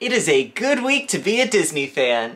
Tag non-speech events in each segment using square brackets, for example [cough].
It is a good week to be a Disney fan.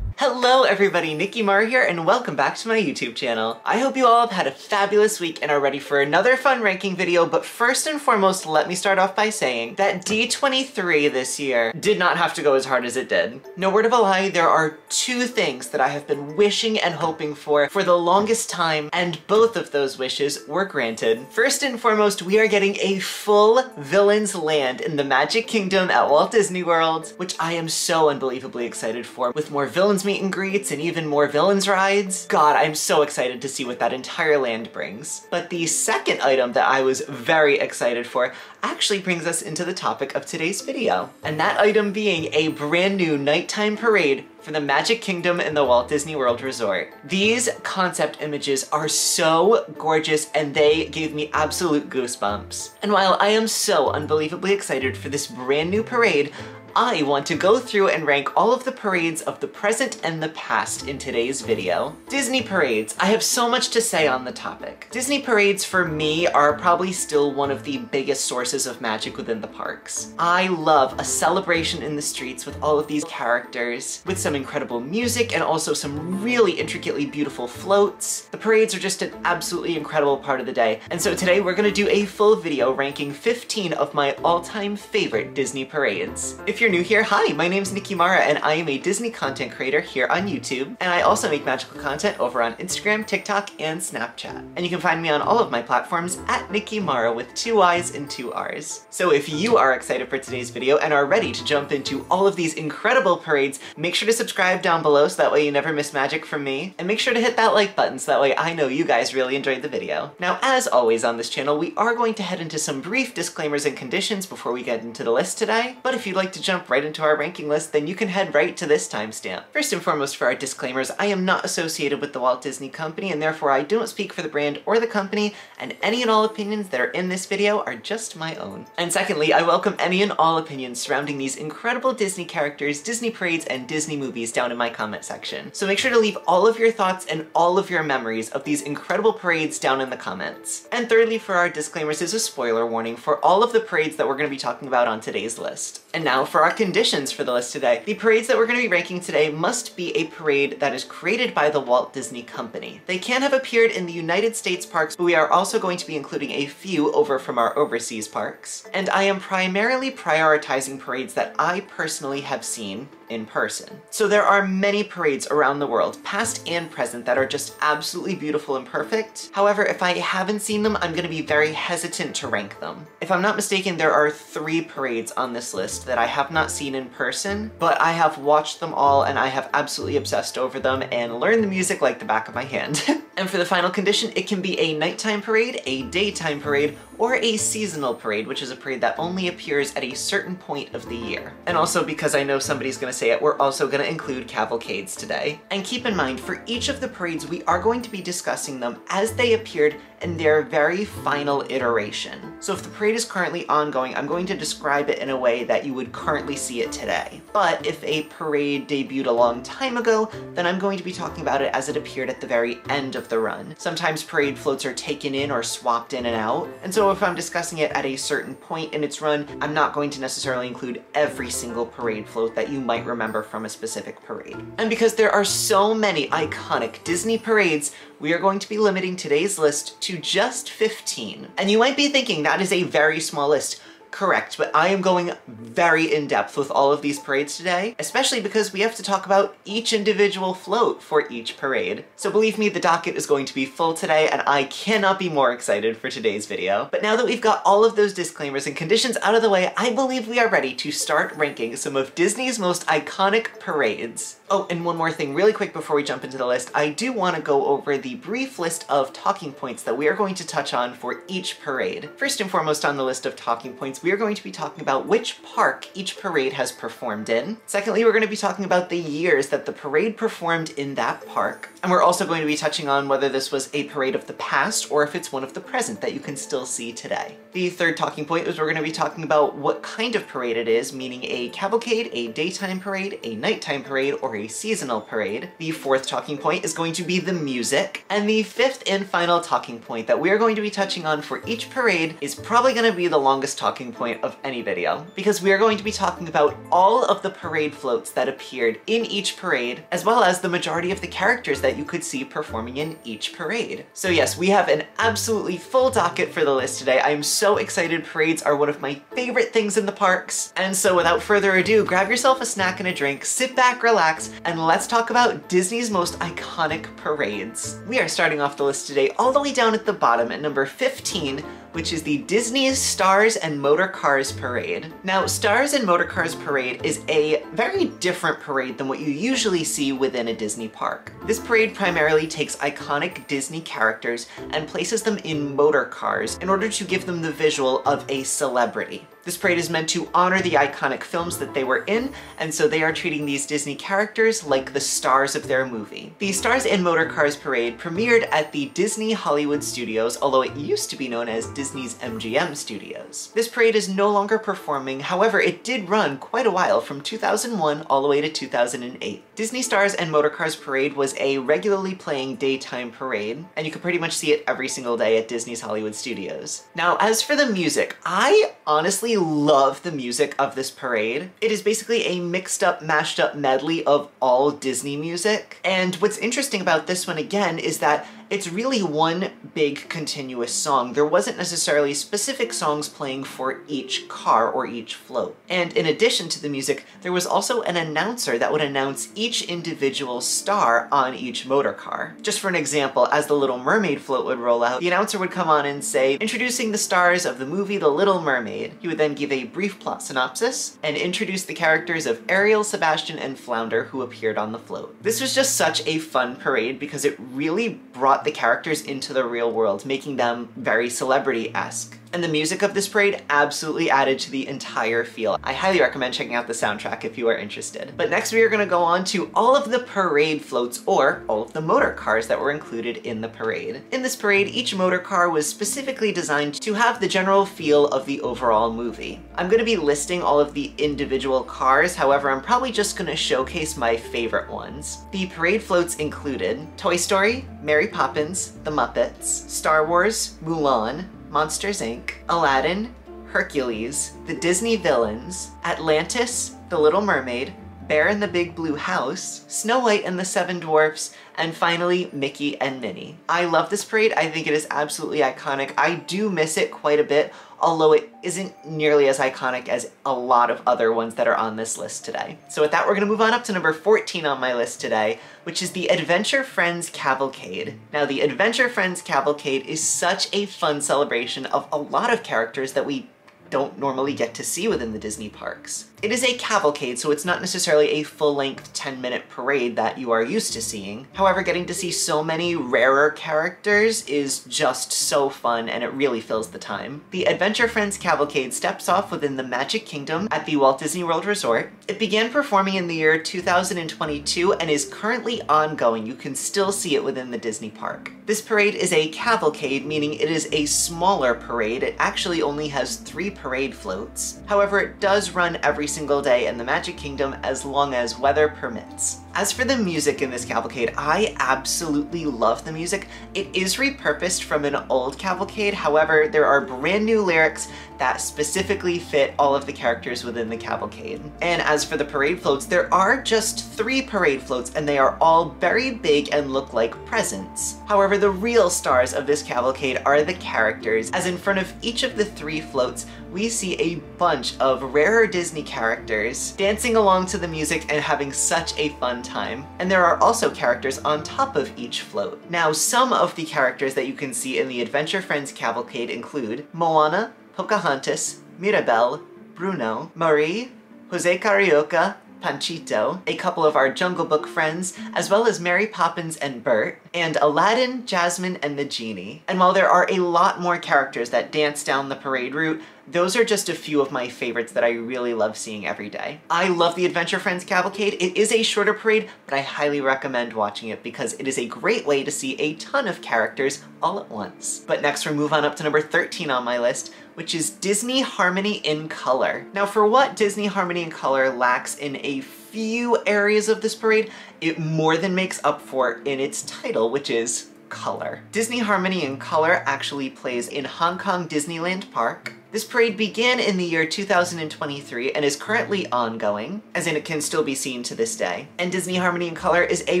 Hello everybody, Nicky Marra here, and welcome back to my YouTube channel. I hope you all have had a fabulous week and are ready for another fun ranking video, but first and foremost, let me start off by saying that D23 this year did not have to go as hard as it did. No word of a lie, there are two things that I have been wishing and hoping for for the longest time, and both of those wishes were granted. First and foremost, we are getting a full Villains Land in the Magic Kingdom at Walt Disney World, which I am so unbelievably excited for, with more villains meet and greets and even more villains rides. God, I'm so excited to see what that entire land brings. But the second item that I was very excited for actually brings us into the topic of today's video. And that item being a brand new nighttime parade for the Magic Kingdom in the Walt Disney World Resort. These concept images are so gorgeous and they gave me absolute goosebumps. And while I am so unbelievably excited for this brand new parade, I want to go through and rank all of the parades of the present and the past in today's video. Disney parades. I have so much to say on the topic. Disney parades for me are probably still one of the biggest sources of magic within the parks. I love a celebration in the streets with all of these characters, with some incredible music and also some really intricately beautiful floats. The parades are just an absolutely incredible part of the day. And so today we're gonna do a full video ranking 15 of my all-time favorite Disney parades. If you're you're new here, hi, my name's Nicky Marra and I am a Disney content creator here on YouTube. And I also make magical content over on Instagram, TikTok, and Snapchat. And you can find me on all of my platforms at Nicky Marra with two I's and two R's. So if you are excited for today's video and are ready to jump into all of these incredible parades, make sure to subscribe down below so that way you never miss magic from me. And make sure to hit that like button so that way I know you guys really enjoyed the video. Now, as always on this channel, we are going to head into some brief disclaimers and conditions before we get into the list today. But if you'd like to jump jump right into our ranking list, then you can head right to this timestamp. First and foremost for our disclaimers, I am not associated with the Walt Disney Company and therefore I don't speak for the brand or the company and any and all opinions that are in this video are just my own. And secondly, I welcome any and all opinions surrounding these incredible Disney characters, Disney parades, and Disney movies down in my comment section. So make sure to leave all of your thoughts and all of your memories of these incredible parades down in the comments. And thirdly, for our disclaimers is a spoiler warning for all of the parades that we're going to be talking about on today's list. And now for our conditions for the list today. The parades that we're going to be ranking today must be a parade that is created by the Walt Disney Company. They can have appeared in the United States parks, but we are also going to be including a few over from our overseas parks. And I am primarily prioritizing parades that I personally have seen in person. So there are many parades around the world, past and present, that are just absolutely beautiful and perfect. However, if I haven't seen them, I'm gonna be very hesitant to rank them. If I'm not mistaken, there are three parades on this list that I have not seen in person, but I have watched them all and I have absolutely obsessed over them and learned the music like the back of my hand. [laughs] and for the final condition, it can be a nighttime parade, a daytime parade, or a seasonal parade, which is a parade that only appears at a certain point of the year. And also because I know somebody's gonna say it, we're also gonna include cavalcades today. And keep in mind, for each of the parades, we are going to be discussing them as they appeared in their very final iteration. So if the parade is currently ongoing, I'm going to describe it in a way that you would currently see it today. But if a parade debuted a long time ago, then I'm going to be talking about it as it appeared at the very end of the run. Sometimes parade floats are taken in or swapped in and out, and so if I'm discussing it at a certain point in its run, I'm not going to necessarily include every single parade float that you might remember from a specific parade. And because there are so many iconic Disney parades, we are going to be limiting today's list to just 15. And you might be thinking that is a very small list. Correct, but I am going very in-depth with all of these parades today, especially because we have to talk about each individual float for each parade. So believe me, the docket is going to be full today, and I cannot be more excited for today's video. But now that we've got all of those disclaimers and conditions out of the way, I believe we are ready to start ranking some of Disney's most iconic parades. Oh, and one more thing really quick before we jump into the list, I do want to go over the brief list of talking points that we are going to touch on for each parade. First and foremost on the list of talking points, we are going to be talking about which park each parade has performed in. Secondly, we're going to be talking about the years that the parade performed in that park. And we're also going to be touching on whether this was a parade of the past or if it's one of the present that you can still see today. The third talking point is we're going to be talking about what kind of parade it is, meaning a cavalcade, a daytime parade, a nighttime parade, or seasonal parade. The fourth talking point is going to be the music. And the fifth and final talking point that we are going to be touching on for each parade is probably going to be the longest talking talking point of any video, because we are going to be talking about all of the parade floats that appeared in each parade, as well as the majority of the characters that you could see performing in each parade. So yes, we have an absolutely full docket for the list today. I am so excited. Parades are one of my favorite things in the parks. And so without further ado, grab yourself a snack and a drink, sit back, relax, and let's talk about Disney's most iconic parades. We are starting off the list today all the way down at the bottom at number 15, which is the Disney's Stars and Motor Cars Parade. Now, Stars and Motor Cars Parade is a very different parade than what you usually see within a Disney park. This parade primarily takes iconic Disney characters and places them in motor cars in order to give them the visual of a celebrity. This parade is meant to honor the iconic films that they were in, and so they are treating these Disney characters like the stars of their movie. The Stars and Motor Cars Parade premiered at the Disney Hollywood Studios, although it used to be known as Disney's MGM Studios. This parade is no longer performing, however it did run quite a while from 2001 all the way to 2008. Disney Stars and Motor Cars Parade was a regularly playing daytime parade, and you could pretty much see it every single day at Disney's Hollywood Studios. Now as for the music, I honestly love the music of this parade. It is basically a mixed up, mashed up medley of all Disney music. And what's interesting about this one again is that it's really one big continuous song. There wasn't necessarily specific songs playing for each car or each float. And in addition to the music, there was also an announcer that would announce each individual star on each motor car. Just for an example, as the Little Mermaid float would roll out, the announcer would come on and say, introducing the stars of the movie The Little Mermaid. He would then give a brief plot synopsis and introduce the characters of Ariel, Sebastian, and Flounder who appeared on the float. This was just such a fun parade because it really brought brought the characters into the real world, making them very celebrity-esque. And the music of this parade absolutely added to the entire feel. I highly recommend checking out the soundtrack if you are interested. But next we are going to go on to all of the parade floats, or all of the motor cars that were included in the parade. In this parade, each motor car was specifically designed to have the general feel of the overall movie. I'm going to be listing all of the individual cars, however I'm probably just going to showcase my favorite ones. The parade floats included Toy Story, Mary Poppins, The Muppets, Star Wars, Mulan, Monsters Inc., Aladdin, Hercules, The Disney Villains, Atlantis, The Little Mermaid, Bear in the Big Blue House, Snow White and the Seven Dwarfs, and finally Mickey and Minnie. I love this parade. I think it is absolutely iconic. I do miss it quite a bit, although it isn't nearly as iconic as a lot of other ones that are on this list today. So with that, we're gonna move on up to number 14 on my list today, which is the Adventure Friends Cavalcade. Now, the Adventure Friends Cavalcade is such a fun celebration of a lot of characters that we don't normally get to see within the Disney parks. It is a cavalcade, so it's not necessarily a full-length 10-minute parade that you are used to seeing. However, getting to see so many rarer characters is just so fun and it really fills the time. The Adventure Friends Cavalcade steps off within the Magic Kingdom at the Walt Disney World Resort. It began performing in the year 2022 and is currently ongoing. You can still see it within the Disney park. This parade is a cavalcade, meaning it is a smaller parade. It actually only has three parade floats. However, it does run every single day in the Magic Kingdom as long as weather permits. As for the music in this cavalcade, I absolutely love the music. It is repurposed from an old cavalcade, however, there are brand new lyrics that specifically fit all of the characters within the cavalcade. And as for the parade floats, there are just three parade floats and they are all very big and look like presents. However, the real stars of this cavalcade are the characters, as in front of each of the three floats, we see a bunch of rarer Disney characters dancing along to the music and having such a fun time. And there are also characters on top of each float. Now, some of the characters that you can see in the Adventure Friends Cavalcade include Moana, Pocahontas, Mirabel, Bruno, Marie, Jose Carioca, Panchito, a couple of our Jungle Book friends, as well as Mary Poppins and Bert, and Aladdin, Jasmine, and the Genie. And while there are a lot more characters that dance down the parade route, those are just a few of my favorites that I really love seeing every day. I love the Adventure Friends Cavalcade. It is a shorter parade, but I highly recommend watching it because it is a great way to see a ton of characters all at once. But next we move on up to number 13 on my list, which is Disney Harmony in Color. Now for what Disney Harmony in Color lacks in a few areas of this parade, it more than makes up for in its title, which is color. Disney Harmony in Color actually plays in Hong Kong Disneyland Park, This parade began in the year 2023 and is currently ongoing, as in it can still be seen to this day. And Disney Harmony in Color is a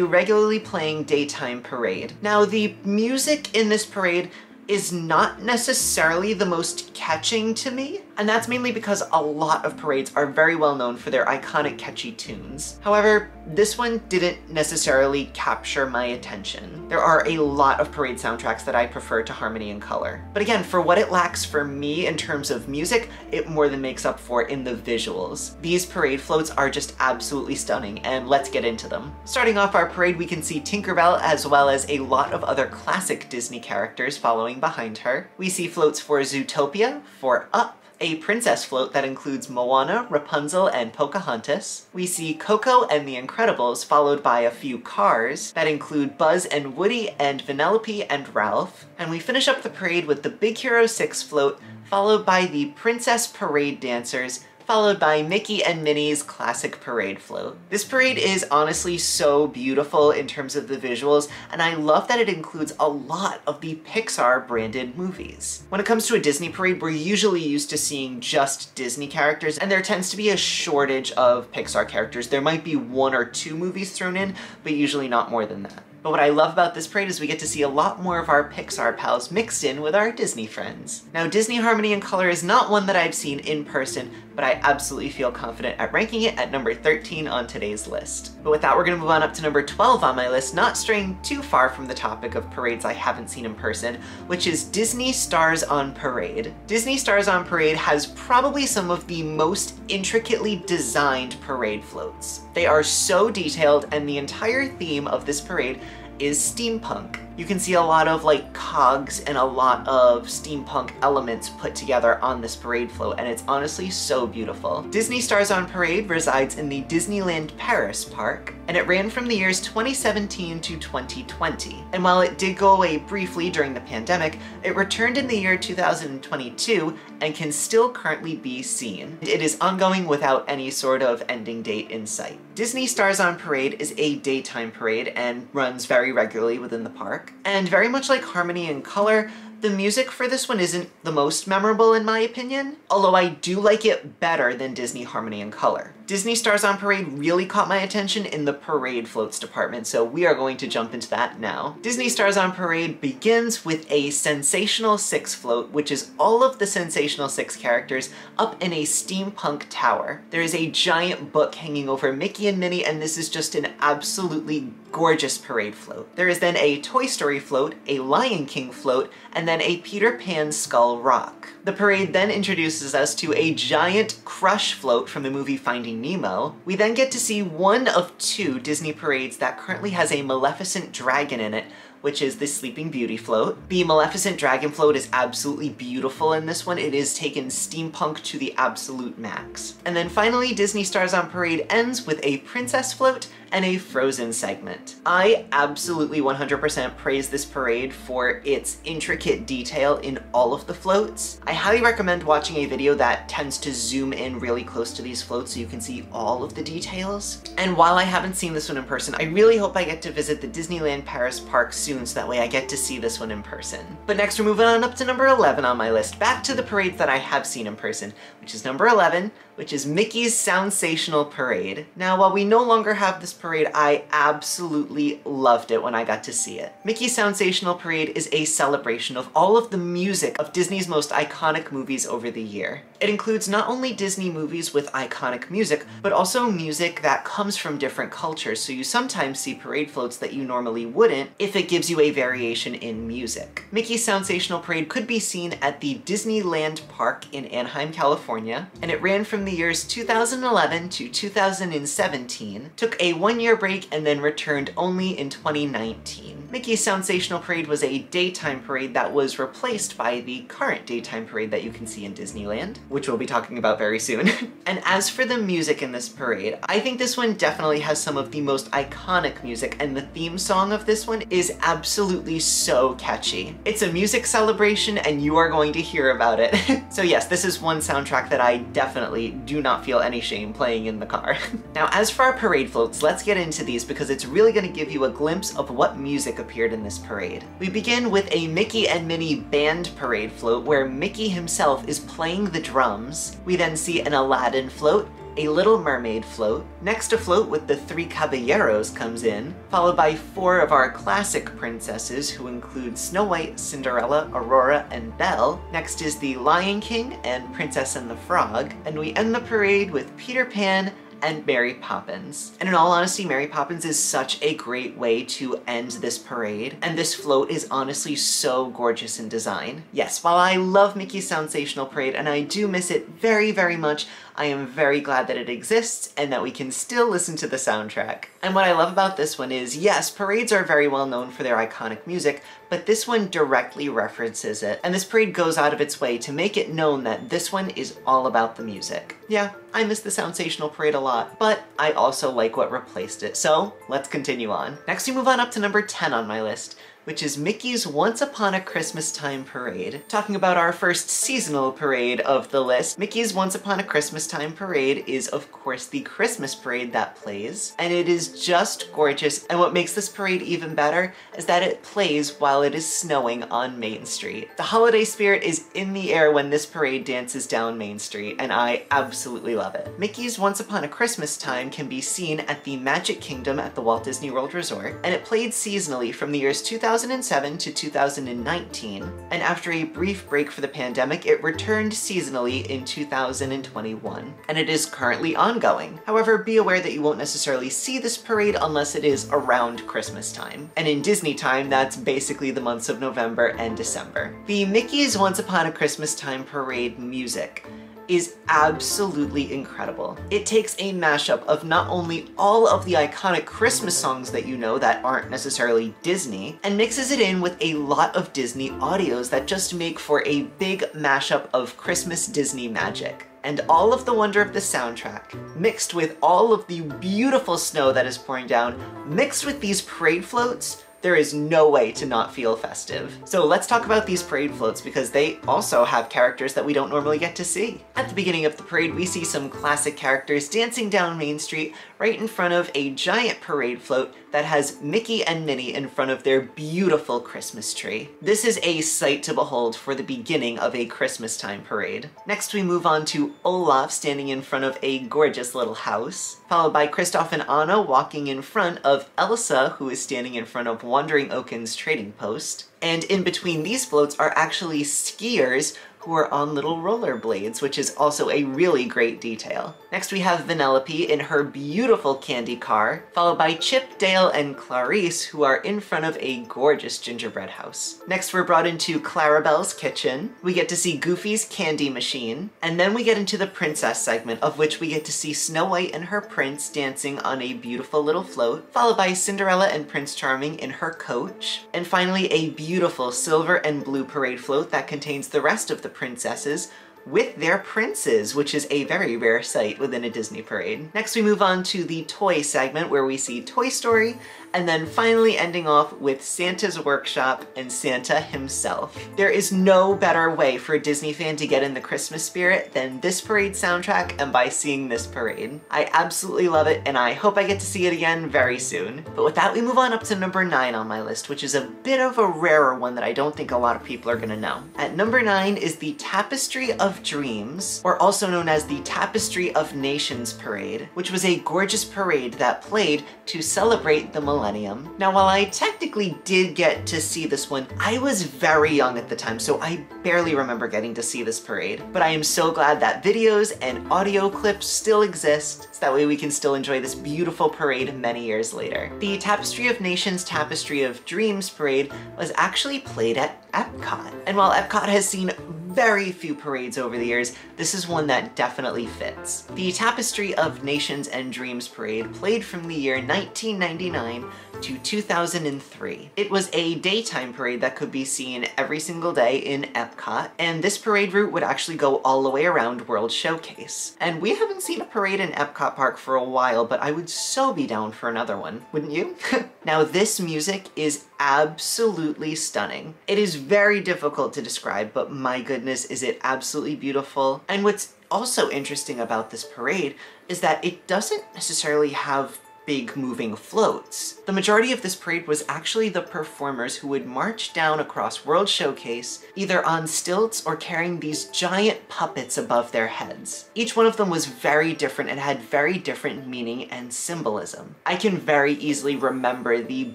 regularly playing daytime parade. Now, the music in this parade is not necessarily the most catching to me, and that's mainly because a lot of parades are very well known for their iconic catchy tunes. However, this one didn't necessarily capture my attention. There are a lot of parade soundtracks that I prefer to Harmony in Color. But again, for what it lacks for me in terms of music, it more than makes up for in the visuals. These parade floats are just absolutely stunning, and let's get into them. Starting off our parade, we can see Tinkerbell as well as a lot of other classic Disney characters following behind her. We see floats for Zootopia, for Up, a princess float that includes Moana, Rapunzel, and Pocahontas. We see Coco and the Incredibles, followed by a few cars that include Buzz and Woody and Vanellope and Ralph. And we finish up the parade with the Big Hero 6 float, followed by the Princess Parade Dancers, followed by Mickey and Minnie's classic parade float. This parade is honestly so beautiful in terms of the visuals, and I love that it includes a lot of the Pixar branded movies. When it comes to a Disney parade, we're usually used to seeing just Disney characters, and there tends to be a shortage of Pixar characters. There might be one or two movies thrown in, but usually not more than that. But what I love about this parade is we get to see a lot more of our Pixar pals mixed in with our Disney friends. Now, Disney Harmony in Color is not one that I've seen in person, but I absolutely feel confident at ranking it at number 13 on today's list. But with that, we're gonna move on up to number 12 on my list, not straying too far from the topic of parades I haven't seen in person, which is Disney Stars on Parade. Disney Stars on Parade has probably some of the most intricately designed parade floats. They are so detailed, and the entire theme of this parade is steampunk. You can see a lot of like cogs and a lot of steampunk elements put together on this parade float and it's honestly so beautiful. Disney Stars on Parade resides in the Disneyland Paris park and it ran from the years 2017 to 2020. And while it did go away briefly during the pandemic, it returned in the year 2022 and can still currently be seen. It is ongoing without any sort of ending date in sight. Disney Stars on Parade is a daytime parade and runs very regularly within the park. And very much like Harmony in Color, the music for this one isn't the most memorable in my opinion, although I do like it better than Disney Harmony in Color. Disney Stars on Parade really caught my attention in the parade floats department, so we are going to jump into that now. Disney Stars on Parade begins with a Sensational Six float, which is all of the Sensational Six characters up in a steampunk tower. There is a giant book hanging over Mickey and Minnie, and this is just an absolutely gorgeous parade float. There is then a Toy Story float, a Lion King float, and then a Peter Pan Skull Rock. The parade then introduces us to a giant crush float from the movie Finding Nemo. We then get to see one of two Disney parades that currently has a Maleficent dragon in it, which is the Sleeping Beauty float. The Maleficent Dragon float is absolutely beautiful in this one. It is taken steampunk to the absolute max. And then finally, Disney Stars on Parade ends with a Princess float and a Frozen segment. I absolutely 100% praise this parade for its intricate detail in all of the floats. I highly recommend watching a video that tends to zoom in really close to these floats so you can see all of the details. And while I haven't seen this one in person, I really hope I get to visit the Disneyland Paris park soon so that way I get to see this one in person. But next we're moving on up to number 11 on my list, back to the parades that I have seen in person, which is number 11, which is Mickey's Soundsational Parade. Now, while we no longer have this parade, I absolutely loved it when I got to see it. Mickey's Soundsational Parade is a celebration of all of the music of Disney's most iconic movies over the year. It includes not only Disney movies with iconic music, but also music that comes from different cultures, so you sometimes see parade floats that you normally wouldn't if it gives you a variation in music. Mickey's Soundsational Parade could be seen at the Disneyland Park in Anaheim, California, and it ran from the years 2011 to 2017, took a one-year break, and then returned only in 2019. Mickey's Soundsational Parade was a daytime parade that was replaced by the current daytime parade that you can see in Disneyland, which we'll be talking about very soon. [laughs] and as for the music in this parade, I think this one definitely has some of the most iconic music, and the theme song of this one is absolutely so catchy. It's a music celebration and you are going to hear about it. [laughs] so yes, this is one soundtrack that I definitely do not feel any shame playing in the car. [laughs] now as for our parade floats, let's get into these because it's really going to give you a glimpse of what music appeared in this parade. We begin with a Mickey and Minnie band parade float where Mickey himself is playing the drums. We then see an Aladdin float, a Little Mermaid float. Next a float with the three caballeros comes in, followed by four of our classic princesses who include Snow White, Cinderella, Aurora, and Belle. Next is the Lion King and Princess and the Frog. And we end the parade with Peter Pan, and Mary Poppins. And in all honesty, Mary Poppins is such a great way to end this parade, and this float is honestly so gorgeous in design. Yes, while I love Mickey's Soundsational Parade, and I do miss it very, very much, I am very glad that it exists and that we can still listen to the soundtrack. And what I love about this one is, yes, parades are very well known for their iconic music, but this one directly references it. And this parade goes out of its way to make it known that this one is all about the music. Yeah, I miss the Soundsational Parade a lot, but I also like what replaced it, so let's continue on. Next we move on up to number 10 on my list, which is Mickey's Once Upon a Christmas Time Parade. Talking about our first seasonal parade of the list, Mickey's Once Upon a Christmas Time Parade is of course the Christmas parade that plays, and it is just gorgeous, and what makes this parade even better is that it plays while it is snowing on Main Street. The holiday spirit is in the air when this parade dances down Main Street, and I absolutely love it. Mickey's Once Upon a Christmas Time can be seen at the Magic Kingdom at the Walt Disney World Resort, and it played seasonally from the years 2000 2007 to 2019, and after a brief break for the pandemic, it returned seasonally in 2021, and it is currently ongoing. However, be aware that you won't necessarily see this parade unless it is around Christmas time. And in Disney time, that's basically the months of November and December. The Mickey's Once Upon a Christmas Time parade music is absolutely incredible. It takes a mashup of not only all of the iconic Christmas songs that you know that aren't necessarily Disney, and mixes it in with a lot of Disney audios that just make for a big mashup of Christmas Disney magic and all of the wonder of the soundtrack, mixed with all of the beautiful snow that is pouring down, mixed with these parade floats, there is no way to not feel festive. So let's talk about these parade floats because they also have characters that we don't normally get to see. At the beginning of the parade, we see some classic characters dancing down Main Street right in front of a giant parade float that has Mickey and Minnie in front of their beautiful Christmas tree. This is a sight to behold for the beginning of a Christmas time parade. Next we move on to Olaf standing in front of a gorgeous little house, followed by Kristoff and Anna walking in front of Elsa who is standing in front of Wandering Oaken's trading post. And in between these floats are actually skiers who are on little rollerblades, which is also a really great detail. Next we have Vanellope in her beautiful candy car, followed by Chip, Dale, and Clarice, who are in front of a gorgeous gingerbread house. Next we're brought into Clarabelle's kitchen. We get to see Goofy's candy machine, and then we get into the princess segment, of which we get to see Snow White and her prince dancing on a beautiful little float, followed by Cinderella and Prince Charming in her coach, and finally a beautiful silver and blue parade float that contains the rest of the princesses with their princes, which is a very rare sight within a Disney parade. Next we move on to the toy segment where we see Toy Story, and then finally ending off with Santa's Workshop and Santa himself. There is no better way for a Disney fan to get in the Christmas spirit than this parade soundtrack and by seeing this parade. I absolutely love it and I hope I get to see it again very soon. But with that we move on up to number 9 on my list, which is a bit of a rarer one that I don't think a lot of people are gonna know. At number 9 is the Tapestry of Dreams, or also known as the Tapestry of Nations Parade, which was a gorgeous parade that played to celebrate the millennium. Now, while I technically did get to see this one, I was very young at the time, so I barely remember getting to see this parade. But I am so glad that videos and audio clips still exist, so that way we can still enjoy this beautiful parade many years later. The Tapestry of Nations Tapestry of Dreams parade was actually played at Epcot. And while Epcot has seen very few parades over the years, this is one that definitely fits. The Tapestry of Nations and Dreams Parade played from the year 1999 to 2003. It was a daytime parade that could be seen every single day in Epcot, and this parade route would actually go all the way around World Showcase. And we haven't seen a parade in Epcot Park for a while, but I would so be down for another one, wouldn't you? [laughs] Now this music is absolutely stunning. It is very difficult to describe, but my goodness is it absolutely beautiful. And what's also interesting about this parade is that it doesn't necessarily have big moving floats. The majority of this parade was actually the performers who would march down across World Showcase, either on stilts or carrying these giant puppets above their heads. Each one of them was very different and had very different meaning and symbolism. I can very easily remember the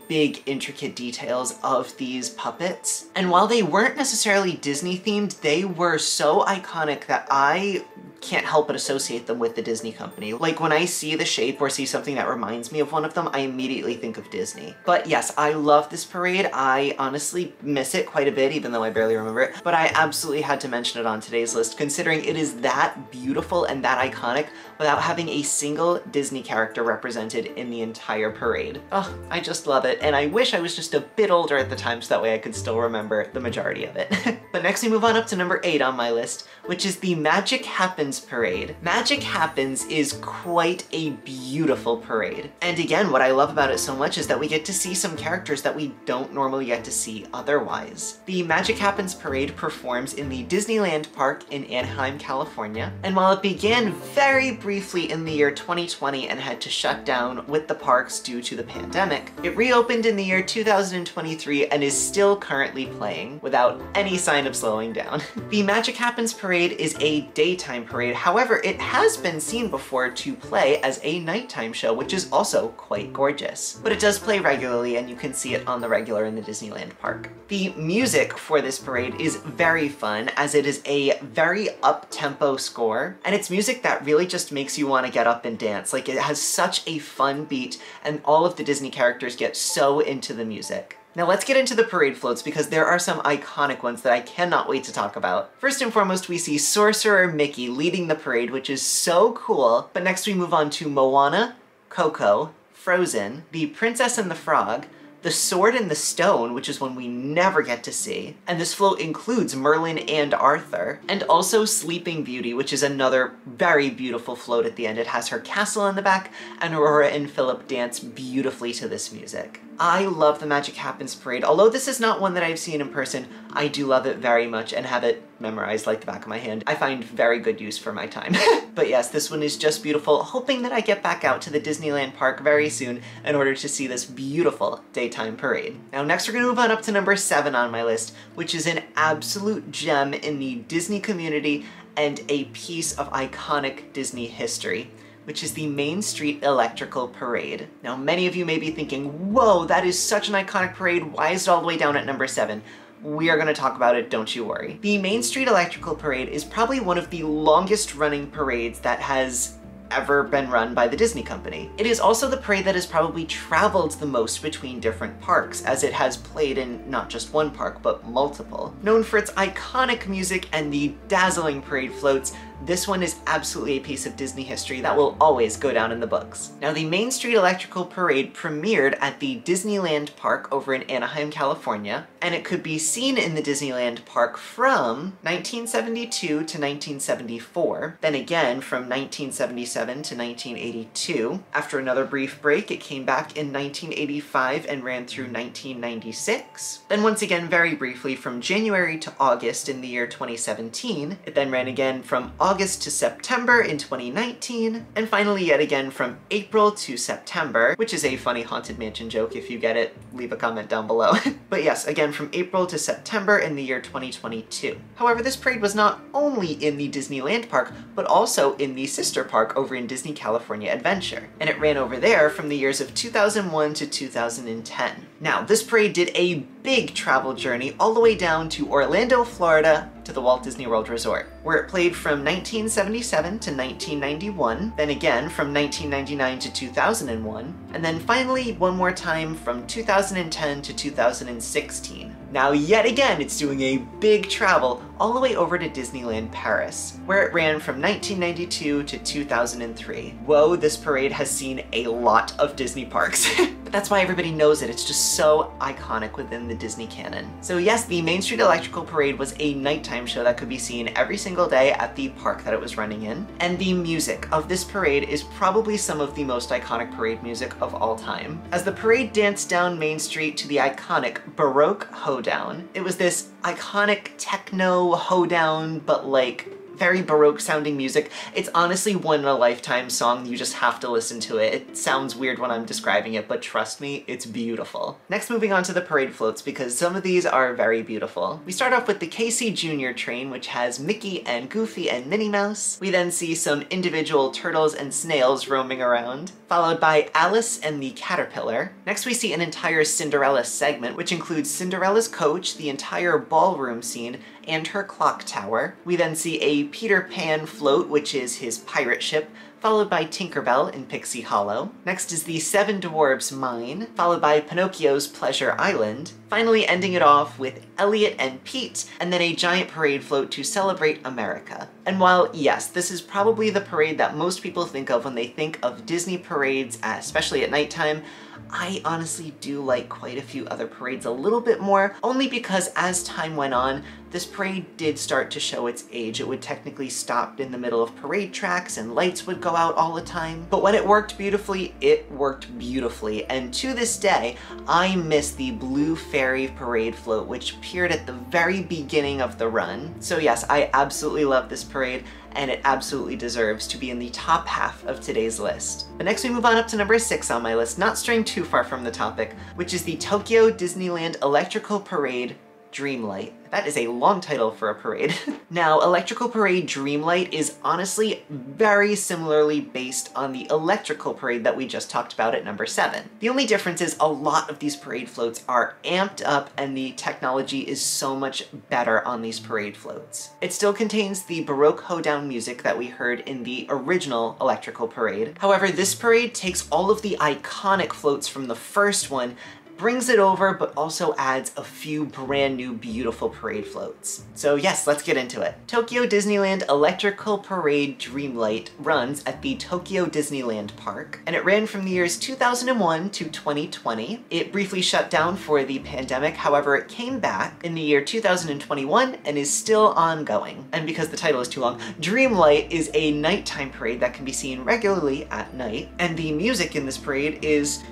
big intricate details of these puppets, and while they weren't necessarily Disney themed, they were so iconic that I can't help but associate them with the Disney company. Like when I see the shape or see something that reminds me of one of them, I immediately think of Disney. But yes, I love this parade. I honestly miss it quite a bit, even though I barely remember it. But I absolutely had to mention it on today's list, considering it is that beautiful and that iconic without having a single Disney character represented in the entire parade. Oh, I just love it. And I wish I was just a bit older at the time so that way I could still remember the majority of it. [laughs] but next we move on up to number eight on my list, which is the Magic Happens parade. Magic Happens is quite a beautiful parade. And again, what I love about it so much is that we get to see some characters that we don't normally get to see otherwise. The Magic Happens parade performs in the Disneyland Park in Anaheim, California. And while it began very briefly in the year 2020 and had to shut down with the parks due to the pandemic, it reopened in the year 2023 and is still currently playing without any sign of slowing down. [laughs] the Magic Happens parade is a daytime parade. However, it has been seen before to play as a nighttime show, which is also quite gorgeous. But it does play regularly and you can see it on the regular in the Disneyland park. The music for this parade is very fun as it is a very up-tempo score and it's music that really just makes you want to get up and dance. Like it has such a fun beat and all of the Disney characters get so into the music. Now let's get into the parade floats because there are some iconic ones that I cannot wait to talk about. First and foremost, we see Sorcerer Mickey leading the parade, which is so cool. But next we move on to Moana, Coco, Frozen, The Princess and the Frog, the Sword and the Stone, which is one we never get to see. And this float includes Merlin and Arthur. And also Sleeping Beauty, which is another very beautiful float at the end. It has her castle in the back, and Aurora and Philip dance beautifully to this music. I love the Magic Happens Parade. Although this is not one that I've seen in person, I do love it very much and have it memorized like the back of my hand. I find very good use for my time. [laughs] but yes, this one is just beautiful, hoping that I get back out to the Disneyland park very soon in order to see this beautiful daytime parade. Now next we're gonna move on up to number seven on my list, which is an absolute gem in the Disney community and a piece of iconic Disney history which is the Main Street Electrical Parade. Now, many of you may be thinking, whoa, that is such an iconic parade, why is it all the way down at number seven? We are gonna talk about it, don't you worry. The Main Street Electrical Parade is probably one of the longest running parades that has ever been run by the Disney company. It is also the parade that has probably traveled the most between different parks, as it has played in not just one park, but multiple. Known for its iconic music and the dazzling parade floats, this one is absolutely a piece of Disney history that will always go down in the books. Now the Main Street Electrical Parade premiered at the Disneyland Park over in Anaheim, California, and it could be seen in the Disneyland Park from 1972 to 1974, then again from 1977 to 1982. After another brief break, it came back in 1985 and ran through 1996. Then once again very briefly from January to August in the year 2017. It then ran again from August August to September in 2019, and finally yet again from April to September, which is a funny Haunted Mansion joke. If you get it, leave a comment down below. [laughs] but yes, again from April to September in the year 2022. However, this parade was not only in the Disneyland park, but also in the sister park over in Disney California Adventure. And it ran over there from the years of 2001 to 2010. Now, this parade did a big travel journey all the way down to Orlando, Florida, to the Walt Disney World Resort, where it played from 1977 to 1991, then again from 1999 to 2001, and then finally one more time from 2010 to 2016. Now yet again, it's doing a big travel all the way over to Disneyland Paris, where it ran from 1992 to 2003. Whoa, this parade has seen a lot of Disney parks. [laughs] but that's why everybody knows it. It's just so iconic within the Disney canon. So yes, the Main Street Electrical Parade was a nighttime show that could be seen every single day at the park that it was running in. And the music of this parade is probably some of the most iconic parade music of all time. As the parade danced down Main Street to the iconic Baroque Hoedown, it was this iconic techno hoedown, but like very Baroque sounding music. It's honestly one in a lifetime song. You just have to listen to it. It sounds weird when I'm describing it, but trust me, it's beautiful. Next, moving on to the parade floats because some of these are very beautiful. We start off with the Casey Jr. train, which has Mickey and Goofy and Minnie Mouse. We then see some individual turtles and snails roaming around, followed by Alice and the Caterpillar. Next, we see an entire Cinderella segment, which includes Cinderella's coach, the entire ballroom scene, and her clock tower. We then see a Peter Pan float, which is his pirate ship, followed by Tinkerbell in Pixie Hollow. Next is the Seven Dwarfs Mine, followed by Pinocchio's Pleasure Island. Finally ending it off with Elliot and Pete, and then a giant parade float to celebrate America. And while, yes, this is probably the parade that most people think of when they think of Disney parades, especially at nighttime, I honestly do like quite a few other parades a little bit more, only because as time went on, this parade did start to show its age. It would technically stop in the middle of parade tracks and lights would go out all the time. But when it worked beautifully, it worked beautifully. And to this day, I miss the Blue Fairy Parade float, which appeared at the very beginning of the run. So yes, I absolutely love this parade and it absolutely deserves to be in the top half of today's list. But next we move on up to number six on my list, not straying too far from the topic, which is the Tokyo Disneyland Electrical Parade Dreamlight. That is a long title for a parade. [laughs] now, Electrical Parade Dreamlight is honestly very similarly based on the Electrical Parade that we just talked about at number seven. The only difference is a lot of these parade floats are amped up and the technology is so much better on these parade floats. It still contains the Baroque hoedown music that we heard in the original Electrical Parade. However, this parade takes all of the iconic floats from the first one brings it over, but also adds a few brand new beautiful parade floats. So yes, let's get into it. Tokyo Disneyland Electrical Parade Dreamlight runs at the Tokyo Disneyland Park, and it ran from the years 2001 to 2020. It briefly shut down for the pandemic, however, it came back in the year 2021 and is still ongoing. And because the title is too long, Dreamlight is a nighttime parade that can be seen regularly at night, and the music in this parade is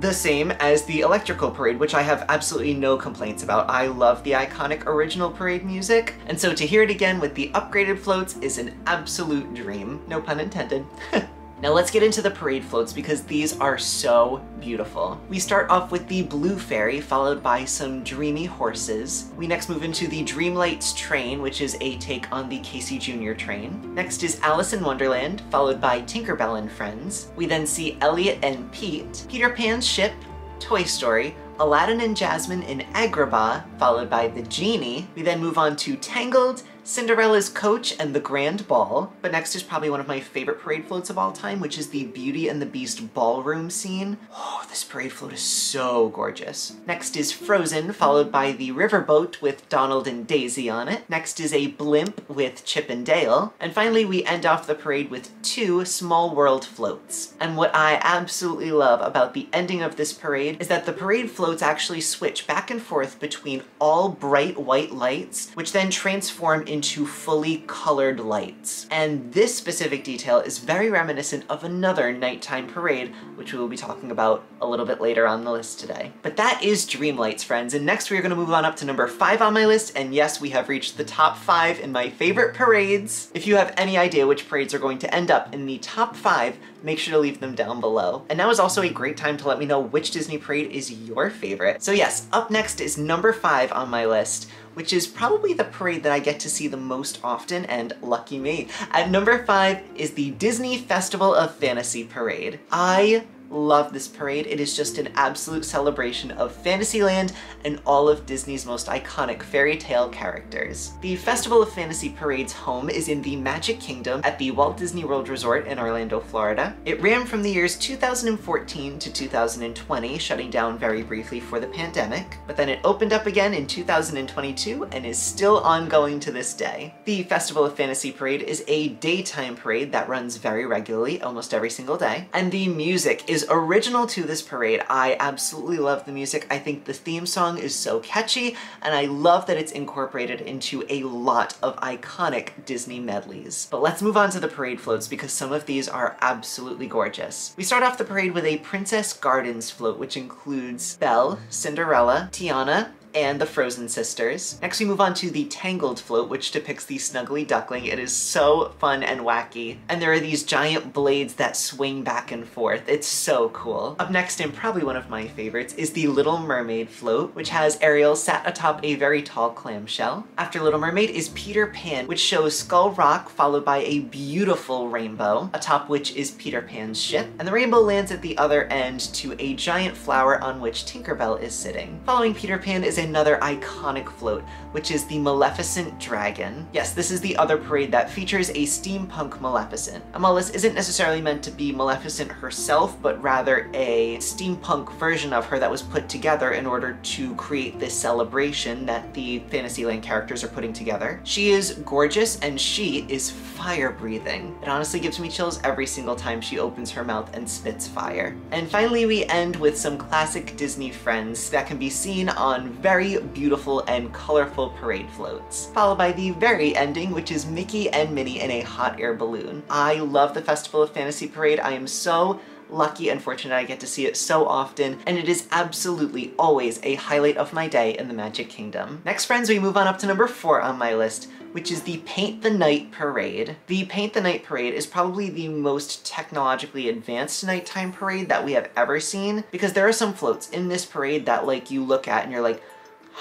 the same as the Electrical Parade, which I have absolutely no complaints about. I love the iconic original parade music, and so to hear it again with the upgraded floats is an absolute dream. No pun intended. [laughs] Now let's get into the parade floats because these are so beautiful. We start off with the Blue Fairy, followed by some dreamy horses. We next move into the Dreamlights train, which is a take on the Casey Jr. train. Next is Alice in Wonderland, followed by Tinkerbell and Friends. We then see Elliot and Pete, Peter Pan's ship, Toy Story, Aladdin and Jasmine in Agrabah, followed by the Genie. We then move on to Tangled, Cinderella's Coach and the Grand Ball, but next is probably one of my favorite parade floats of all time, which is the Beauty and the Beast ballroom scene. Oh, this parade float is so gorgeous. Next is Frozen, followed by the Riverboat with Donald and Daisy on it. Next is a Blimp with Chip and Dale. And finally, we end off the parade with two Small World floats. And what I absolutely love about the ending of this parade is that the parade floats actually switch back and forth between all bright white lights, which then transform into into fully colored lights. And this specific detail is very reminiscent of another nighttime parade, which we will be talking about a little bit later on the list today. But that is Dreamlights, friends, and next we are going to move on up to number five on my list, and yes, we have reached the top five in my favorite parades. If you have any idea which parades are going to end up in the top five, make sure to leave them down below. And now is also a great time to let me know which Disney parade is your favorite. So yes, up next is number five on my list, which is probably the parade that I get to see the most often, and lucky me. At number five is the Disney Festival of Fantasy Parade. I love this parade. It is just an absolute celebration of Fantasyland and all of Disney's most iconic fairy tale characters. The Festival of Fantasy Parade's home is in the Magic Kingdom at the Walt Disney World Resort in Orlando, Florida. It ran from the years 2014 to 2020, shutting down very briefly for the pandemic, but then it opened up again in 2022 and is still ongoing to this day. The Festival of Fantasy Parade is a daytime parade that runs very regularly, almost every single day, and the music is original to this parade. I absolutely love the music. I think the theme song is so catchy, and I love that it's incorporated into a lot of iconic Disney medleys. But let's move on to the parade floats because some of these are absolutely gorgeous. We start off the parade with a Princess Gardens float, which includes Belle, Cinderella, Tiana, and the Frozen Sisters. Next we move on to the Tangled float, which depicts the Snuggly Duckling. It is so fun and wacky. And there are these giant blades that swing back and forth. It's so cool. Up next, and probably one of my favorites, is the Little Mermaid float, which has Ariel sat atop a very tall clamshell. After Little Mermaid is Peter Pan, which shows Skull Rock followed by a beautiful rainbow, atop which is Peter Pan's ship. And the rainbow lands at the other end to a giant flower on which Tinkerbell is sitting. Following Peter Pan is another iconic float, which is the Maleficent Dragon. Yes, this is the other parade that features a steampunk Maleficent. Amalus isn't necessarily meant to be Maleficent herself, but rather a steampunk version of her that was put together in order to create this celebration that the Fantasyland characters are putting together. She is gorgeous and she is fire breathing. It honestly gives me chills every single time she opens her mouth and spits fire. And finally we end with some classic Disney friends that can be seen on very beautiful and colorful parade floats, followed by the very ending, which is Mickey and Minnie in a hot air balloon. I love the Festival of Fantasy Parade. I am so lucky and fortunate I get to see it so often, and it is absolutely always a highlight of my day in the Magic Kingdom. Next, friends, we move on up to number four on my list, which is the Paint the Night Parade. The Paint the Night Parade is probably the most technologically advanced nighttime parade that we have ever seen, because there are some floats in this parade that like you look at and you're like,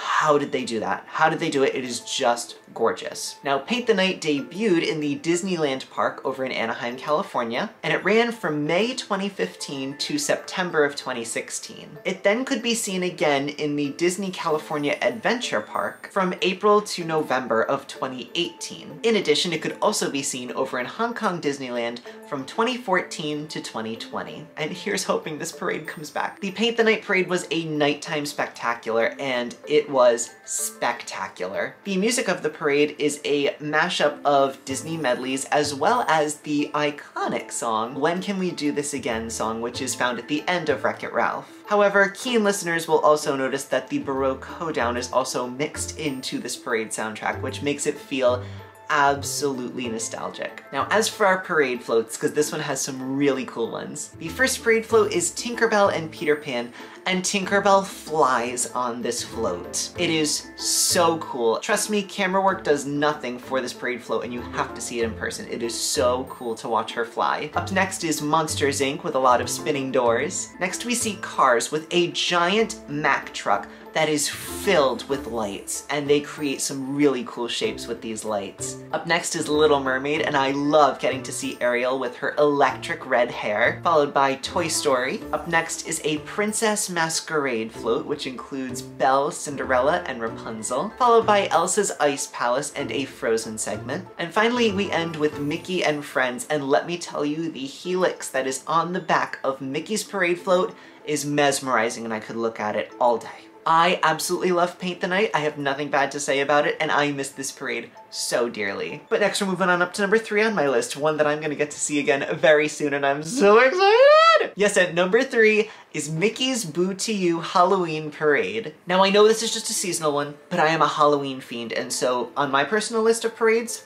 how did they do that? How did they do it? It is just gorgeous. Now, Paint the Night debuted in the Disneyland Park over in Anaheim, California, and it ran from May 2015 to September of 2016. It then could be seen again in the Disney California Adventure Park from April to November of 2018. In addition, it could also be seen over in Hong Kong Disneyland from 2014 to 2020. And here's hoping this parade comes back. The Paint the Night Parade was a nighttime spectacular, and it was spectacular. The music of the parade is a mashup of Disney medleys as well as the iconic song When Can We Do This Again song, which is found at the end of Wreck-It Ralph. However, keen listeners will also notice that the Baroque hoedown is also mixed into this parade soundtrack, which makes it feel absolutely nostalgic. Now, as for our parade floats, because this one has some really cool ones, the first parade float is Tinkerbell and Peter Pan, and Tinkerbell flies on this float. It is so cool. Trust me, camera work does nothing for this parade float and you have to see it in person. It is so cool to watch her fly. Up next is Monsters Inc. with a lot of spinning doors. Next we see Cars with a giant Mack truck that is filled with lights, and they create some really cool shapes with these lights. Up next is Little Mermaid, and I love getting to see Ariel with her electric red hair, followed by Toy Story. Up next is a Princess Masquerade float, which includes Belle, Cinderella, and Rapunzel, followed by Elsa's Ice Palace and a Frozen segment. And finally, we end with Mickey and Friends, and let me tell you, the helix that is on the back of Mickey's parade float is mesmerizing and I could look at it all day. I absolutely love Paint the Night. I have nothing bad to say about it, and I miss this parade so dearly. But next we're moving on up to number three on my list, one that I'm gonna get to see again very soon, and I'm so excited! Yes, at number three is Mickey's Boo to You Halloween Parade. Now I know this is just a seasonal one, but I am a Halloween fiend, and so on my personal list of parades,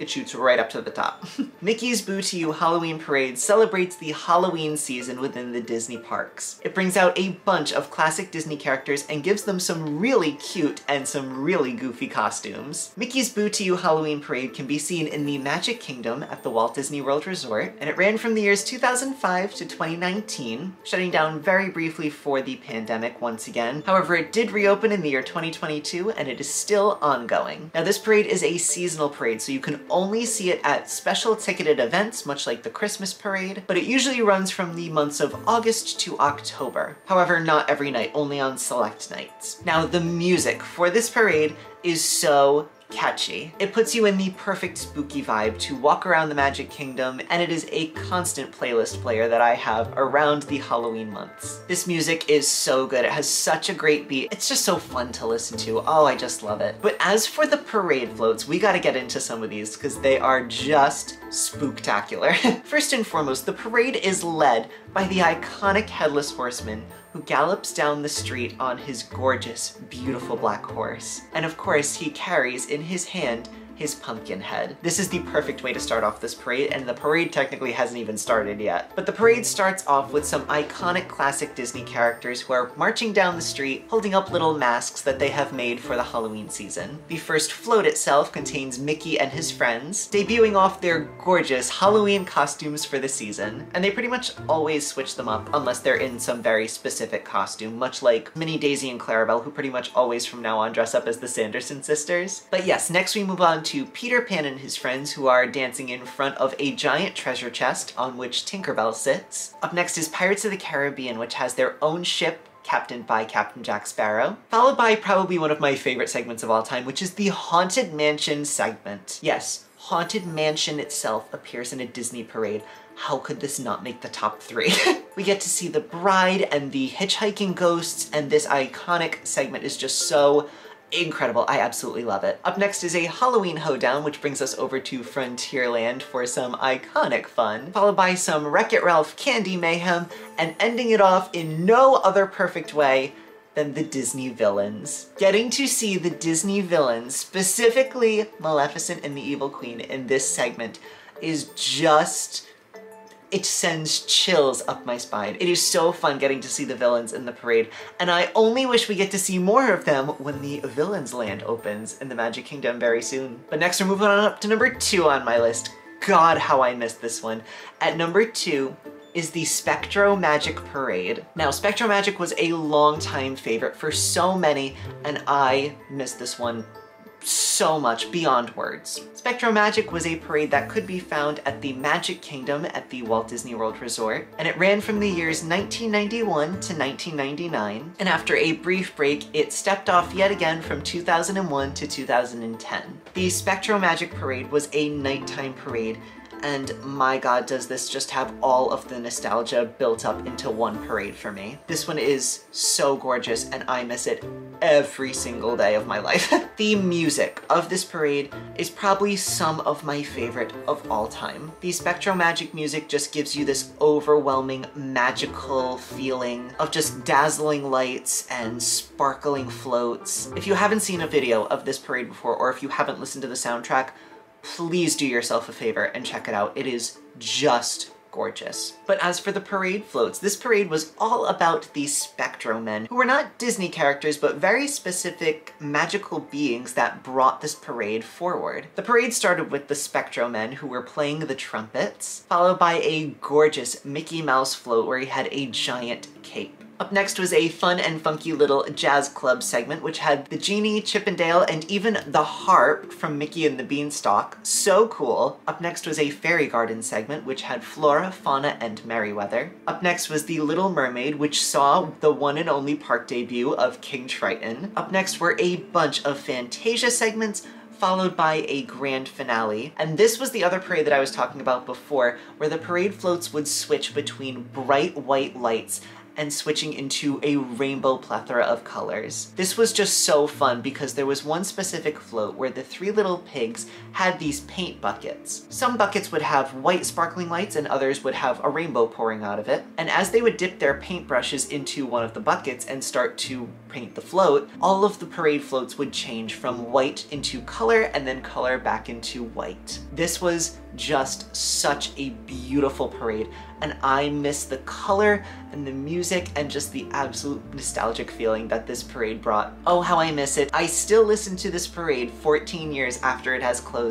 it shoots right up to the top. [laughs] Mickey's Boo to You Halloween Parade celebrates the Halloween season within the Disney parks. It brings out a bunch of classic Disney characters and gives them some really cute and some really goofy costumes. Mickey's Boo to You Halloween Parade can be seen in the Magic Kingdom at the Walt Disney World Resort, and it ran from the years 2005 to 2019, shutting down very briefly for the pandemic once again. However, it did reopen in the year 2022, and it is still ongoing. Now this parade is a seasonal parade, so you can only see it at special ticketed events, much like the Christmas parade, but it usually runs from the months of August to October. However, not every night, only on select nights. Now, the music for this parade is so catchy. It puts you in the perfect spooky vibe to walk around the Magic Kingdom, and it is a constant playlist player that I have around the Halloween months. This music is so good. It has such a great beat. It's just so fun to listen to. Oh, I just love it. But as for the parade floats, we gotta get into some of these because they are just spooktacular. [laughs] First and foremost, the parade is led by the iconic Headless Horseman, who gallops down the street on his gorgeous, beautiful black horse. And of course, he carries in his hand his pumpkin head. This is the perfect way to start off this parade, and the parade technically hasn't even started yet. But the parade starts off with some iconic classic Disney characters who are marching down the street, holding up little masks that they have made for the Halloween season. The first float itself contains Mickey and his friends, debuting off their gorgeous Halloween costumes for the season, and they pretty much always switch them up unless they're in some very specific costume, much like Minnie, Daisy, and Clarabelle, who pretty much always from now on dress up as the Sanderson sisters. But yes, next we move on to to Peter Pan and his friends who are dancing in front of a giant treasure chest on which Tinkerbell sits. Up next is Pirates of the Caribbean, which has their own ship captained by Captain Jack Sparrow, followed by probably one of my favorite segments of all time, which is the Haunted Mansion segment. Yes, Haunted Mansion itself appears in a Disney parade. How could this not make the top three? [laughs] we get to see the bride and the hitchhiking ghosts, and this iconic segment is just so incredible. I absolutely love it. Up next is a Halloween hoedown, which brings us over to Frontierland for some iconic fun, followed by some Wreck-It Ralph candy mayhem, and ending it off in no other perfect way than the Disney villains. Getting to see the Disney villains, specifically Maleficent and the Evil Queen in this segment, is just it sends chills up my spine. It is so fun getting to see the villains in the parade, and I only wish we get to see more of them when the Villains Land opens in the Magic Kingdom very soon. But next we're moving on up to number two on my list. God, how I missed this one. At number two, is the Spectro Magic Parade. Now, Spectro Magic was a long time favorite for so many, and I missed this one so much beyond words. Spectro Magic was a parade that could be found at the Magic Kingdom at the Walt Disney World Resort, and it ran from the years 1991 to 1999, and after a brief break, it stepped off yet again from 2001 to 2010. The Spectro Magic Parade was a nighttime parade and my god does this just have all of the nostalgia built up into one parade for me. This one is so gorgeous and I miss it every single day of my life. [laughs] the music of this parade is probably some of my favorite of all time. The Spectro Magic music just gives you this overwhelming magical feeling of just dazzling lights and sparkling floats. If you haven't seen a video of this parade before or if you haven't listened to the soundtrack, please do yourself a favor and check it out. It is just gorgeous. But as for the parade floats, this parade was all about the Spectro Men, who were not Disney characters, but very specific magical beings that brought this parade forward. The parade started with the Spectro Men, who were playing the trumpets, followed by a gorgeous Mickey Mouse float where he had a giant cape. Up next was a fun and funky little jazz club segment, which had the genie, Chip 'n' Dale, and even the harp from Mickey and the Beanstalk. So cool. Up next was a fairy garden segment, which had Flora, Fauna, and Merryweather. Up next was the Little Mermaid, which saw the one and only park debut of King Triton. Up next were a bunch of Fantasia segments, followed by a grand finale. And this was the other parade that I was talking about before, where the parade floats would switch between bright white lights and switching into a rainbow plethora of colors. This was just so fun because there was one specific float where the three little pigs had these paint buckets. Some buckets would have white sparkling lights and others would have a rainbow pouring out of it. And as they would dip their paintbrushes into one of the buckets and start to paint the float, all of the parade floats would change from white into color and then color back into white. This was just such a beautiful parade and I miss the color and the music and just the absolute nostalgic feeling that this parade brought. Oh, how I miss it. I still listen to this parade 14 years after it has closed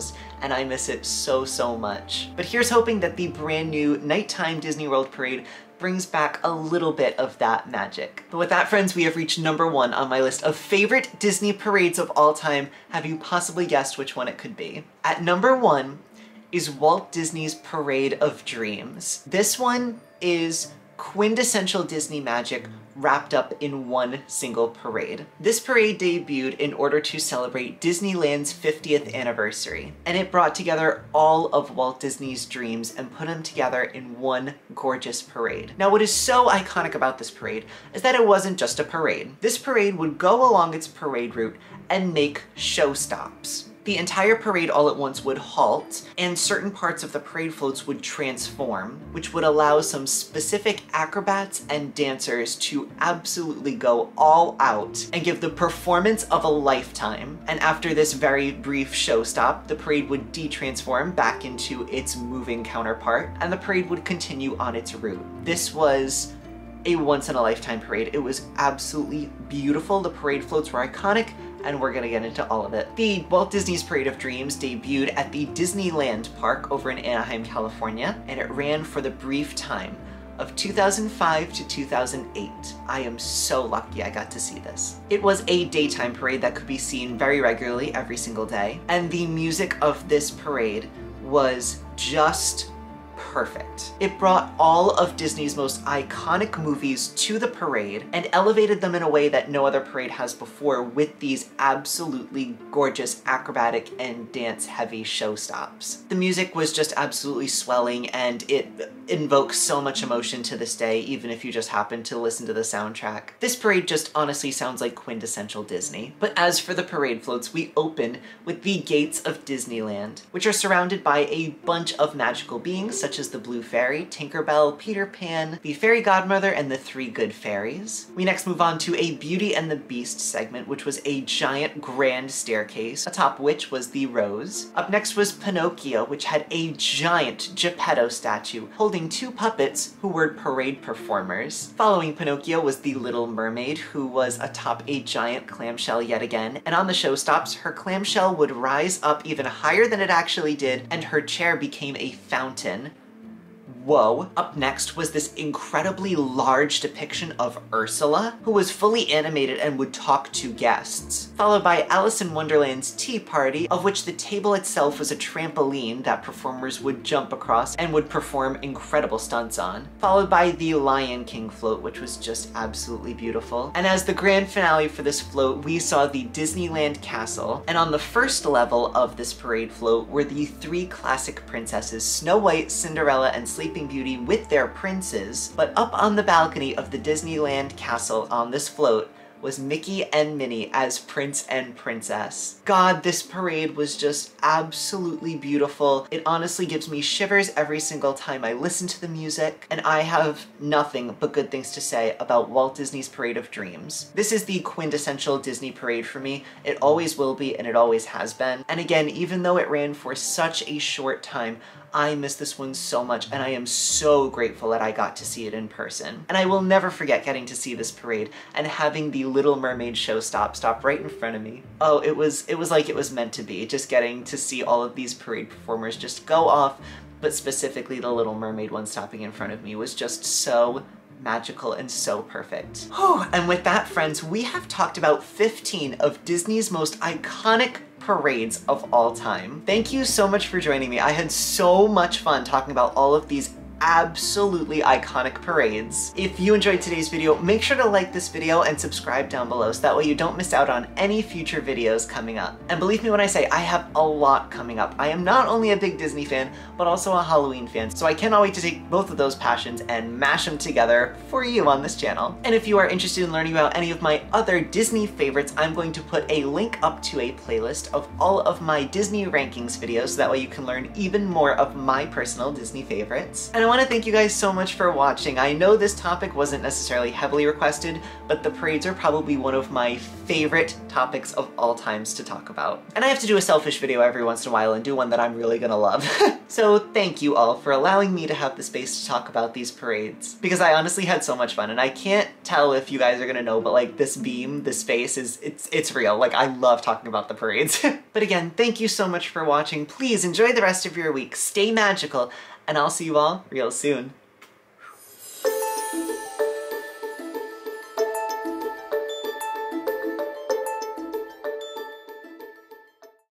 and I miss it so, so much. But here's hoping that the brand new nighttime Disney World parade brings back a little bit of that magic. But with that, friends, we have reached number one on my list of favorite Disney parades of all time. Have you possibly guessed which one it could be? At number one is Walt Disney's Parade of Dreams. This one is quintessential Disney magic wrapped up in one single parade. This parade debuted in order to celebrate Disneyland's 50th anniversary, and it brought together all of Walt Disney's dreams and put them together in one gorgeous parade. Now what is so iconic about this parade is that it wasn't just a parade. This parade would go along its parade route and make show stops the entire parade all at once would halt, and certain parts of the parade floats would transform, which would allow some specific acrobats and dancers to absolutely go all out and give the performance of a lifetime. And after this very brief show stop, the parade would de-transform back into its moving counterpart, and the parade would continue on its route. This was a once-in-a-lifetime parade. It was absolutely beautiful. The parade floats were iconic, and we're gonna get into all of it. The Walt Disney's Parade of Dreams debuted at the Disneyland Park over in Anaheim, California, and it ran for the brief time of 2005 to 2008. I am so lucky I got to see this. It was a daytime parade that could be seen very regularly every single day, and the music of this parade was just perfect. It brought all of Disney's most iconic movies to the parade and elevated them in a way that no other parade has before with these absolutely gorgeous acrobatic and dance heavy show stops. The music was just absolutely swelling and it invokes so much emotion to this day even if you just happen to listen to the soundtrack. This parade just honestly sounds like quintessential Disney. But as for the parade floats, we open with the gates of Disneyland, which are surrounded by a bunch of magical beings such as as the Blue Fairy, Tinkerbell, Peter Pan, the Fairy Godmother, and the Three Good Fairies. We next move on to a Beauty and the Beast segment, which was a giant grand staircase, atop which was the Rose. Up next was Pinocchio, which had a giant Geppetto statue holding two puppets who were parade performers. Following Pinocchio was the Little Mermaid, who was atop a giant clamshell yet again, and on the show stops, her clamshell would rise up even higher than it actually did, and her chair became a fountain whoa. Up next was this incredibly large depiction of Ursula, who was fully animated and would talk to guests, followed by Alice in Wonderland's Tea Party, of which the table itself was a trampoline that performers would jump across and would perform incredible stunts on, followed by the Lion King float, which was just absolutely beautiful. And as the grand finale for this float, we saw the Disneyland Castle, and on the first level of this parade float were the three classic princesses, Snow White, Cinderella, and Sleeping Sleeping Beauty with their princes, but up on the balcony of the Disneyland castle on this float was Mickey and Minnie as Prince and Princess. God, this parade was just absolutely beautiful. It honestly gives me shivers every single time I listen to the music, and I have nothing but good things to say about Walt Disney's Parade of Dreams. This is the quintessential Disney parade for me. It always will be, and it always has been. And again, even though it ran for such a short time, I miss this one so much and I am so grateful that I got to see it in person. And I will never forget getting to see this parade and having the Little Mermaid show stop stop right in front of me. Oh, it was it was like it was meant to be, just getting to see all of these parade performers just go off, but specifically the Little Mermaid one stopping in front of me was just so magical and so perfect. Whew. And with that, friends, we have talked about 15 of Disney's most iconic parades of all time. Thank you so much for joining me. I had so much fun talking about all of these absolutely iconic parades. If you enjoyed today's video, make sure to like this video and subscribe down below so that way you don't miss out on any future videos coming up. And believe me when I say I have a lot coming up. I am not only a big Disney fan, but also a Halloween fan, so I cannot wait to take both of those passions and mash them together for you on this channel. And if you are interested in learning about any of my other Disney favorites, I'm going to put a link up to a playlist of all of my Disney rankings videos so that way you can learn even more of my personal Disney favorites. And I want to thank you guys so much for watching. I know this topic wasn't necessarily heavily requested, but the parades are probably one of my favorite topics of all times to talk about. And I have to do a selfish video every once in a while and do one that I'm really gonna love. [laughs] so thank you all for allowing me to have the space to talk about these parades. Because I honestly had so much fun, and I can't tell if you guys are gonna know, but like this beam, this face is, it's, it's real. Like I love talking about the parades. [laughs] but again, thank you so much for watching. Please enjoy the rest of your week. Stay magical and I'll see you all real soon.